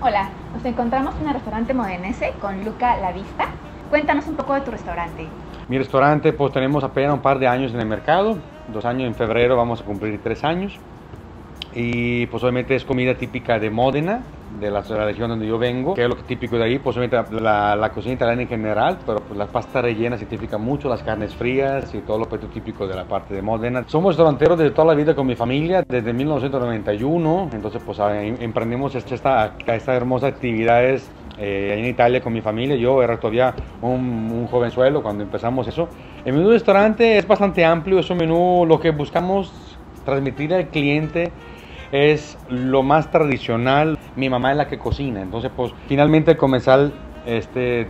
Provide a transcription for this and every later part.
Hola, nos encontramos en el restaurante Modenese con Luca La Vista. Cuéntanos un poco de tu restaurante. Mi restaurante, pues tenemos apenas un par de años en el mercado, dos años en febrero, vamos a cumplir tres años. Y pues obviamente es comida típica de Módena, de la, región donde yo vengo, que es lo típico de ahí, pues la, la cocina italiana en general, pero pues la pasta rellena significa mucho, las carnes frías y todo lo típico de la parte de Módena. Somos restauranteros desde toda la vida con mi familia, desde 1991, entonces pues em, emprendimos esta, esta hermosa actividades eh, en Italia con mi familia. Yo era todavía un, un jovenzuelo cuando empezamos eso. El menú de restaurante es bastante amplio, es un menú lo que buscamos transmitir al cliente es lo más tradicional. Mi mamá es la que cocina, entonces pues finalmente el comensal este,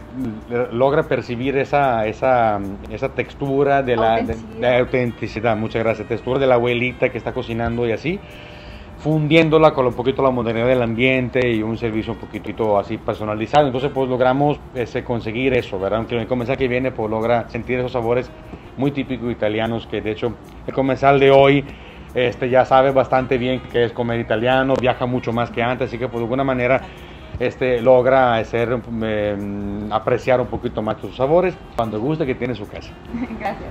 logra percibir esa, esa, esa textura de la, de, autenticidad, muchas gracias, textura de la abuelita que está cocinando y así, fundiéndola con un poquito la modernidad del ambiente y un servicio un poquito así personalizado. Entonces pues logramos ese, conseguir eso, ¿verdad? Aunque el comensal que viene pues logra sentir esos sabores muy típicos italianos que de hecho el comensal de hoy este, ya sabe bastante bien que es comer italiano, viaja mucho más que antes, así que pues, de alguna manera este, logra hacer, em, apreciar un poquito más sus sabores cuando gusta que tiene su casa. Gracias.